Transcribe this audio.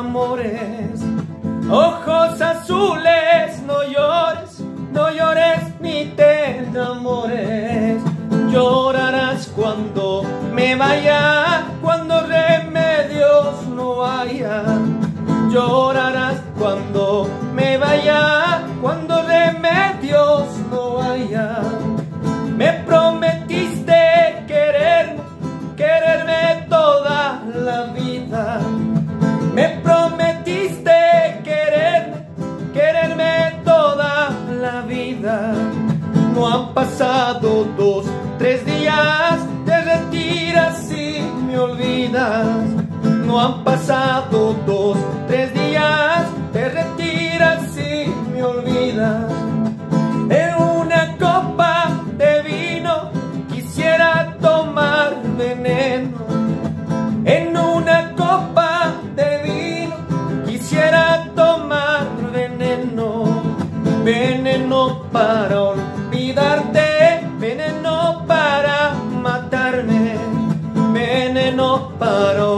amores. Ojos azules, no llores, no llores ni te enamores. Llorarás cuando me vaya, cuando remedios no haya. Llorarás cuando me vaya, cuando remedios no haya. No han pasado dos, tres días, te retiras y me olvidas. No han pasado dos, tres días, te retiras y me olvidas. En una copa de vino quisiera tomar veneno. En una copa de vino quisiera tomar veneno. Veneno para olvidarte, veneno para matarme, veneno para